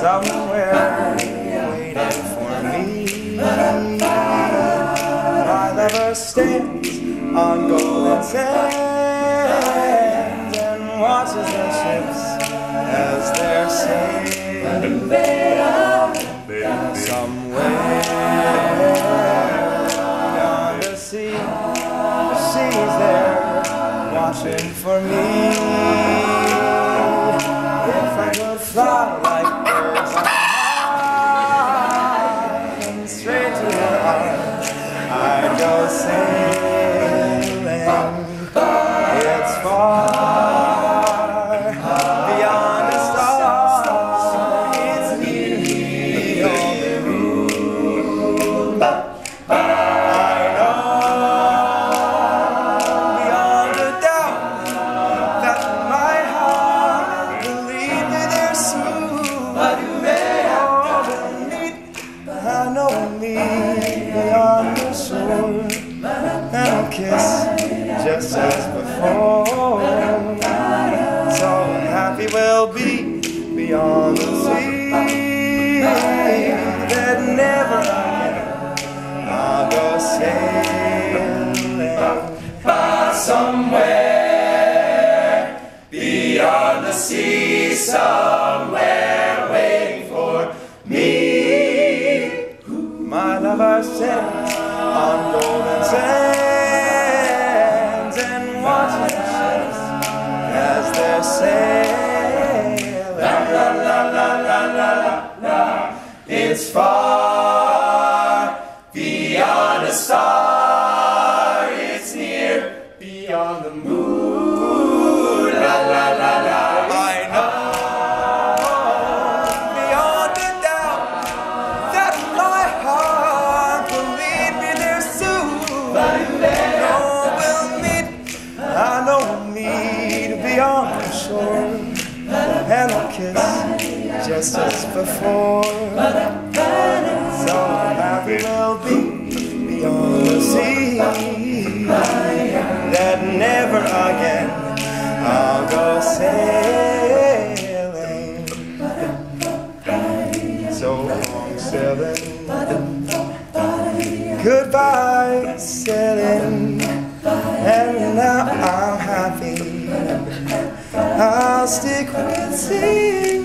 somewhere waiting for me. My lover stands on golden sands somewhere beyond the sea. She's there watching for me. If I could fly like birds on straight to your arms, I'd go sailing. It's far just as before. So happy we'll be beyond the sea that never I'll go sailing somewhere beyond the sea, somewhere waiting for me. My lover sits on golden sands as they're. La la la la la la la. It's far beyond a star. It's near beyond the moon. La la just as before. So happy we'll be beyond the sea that never again I'll go sailing. So long sailing. Goodbye sailing. And now I'm happy. I'll stick with sea.